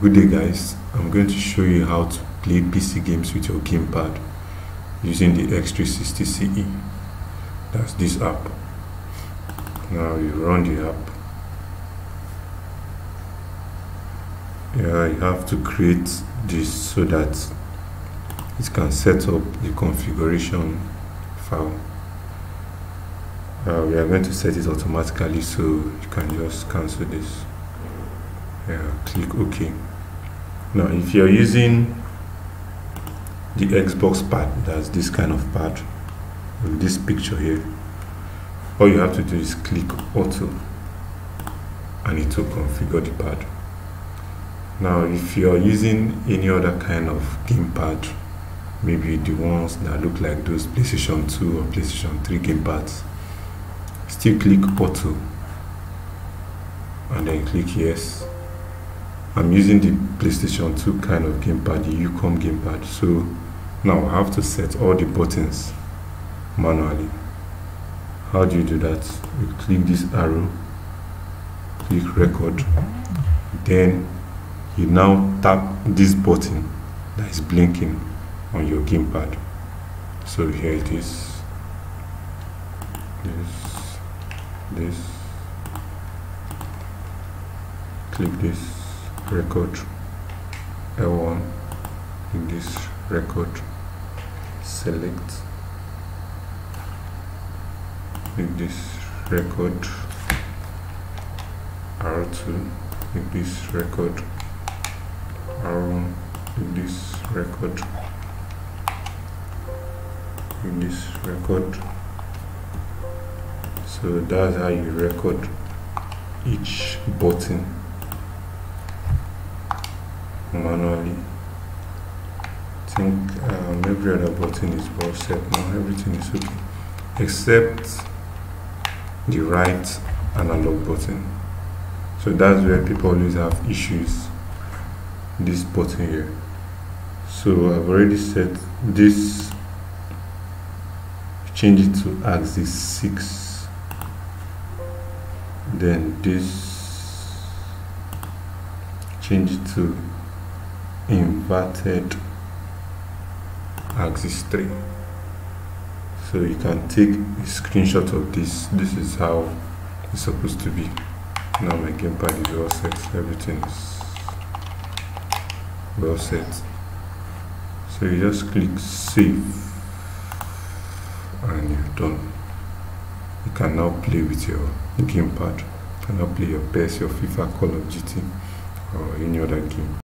Good day guys, I'm going to show you how to play PC games with your gamepad using the X360 CE. That's this app. Now you run the app. Yeah, you have to create this so that it can set up the configuration file. Uh, we are going to set it automatically so you can just cancel this. Click OK. Now, if you're using the Xbox pad, that's this kind of pad, with this picture here, all you have to do is click auto and it will configure the pad. Now, if you're using any other kind of gamepad, maybe the ones that look like those PlayStation 2 or PlayStation 3 gamepads, still click auto and then click yes I'm using the PlayStation 2 kind of gamepad, the Ucom gamepad. So now I have to set all the buttons manually. How do you do that? You click this arrow, click record, then you now tap this button that is blinking on your gamepad. So here it is. This, this, click this record. L1 in this record select. In this record R2 in this record R1 in this record. In this record. So that's how you record each button manually I think um, every other button is well set now. Everything is okay. Except the right analog button. So that's where people always have issues this button here. So I've already set this change it to axis 6 then this change it to inverted axis 3 so you can take a screenshot of this. This is how it's supposed to be. Now my gamepad is all set. Everything is well set. So you just click save and you're done. You can now play with your gamepad. You can now play your best your FIFA Call of Duty or any other game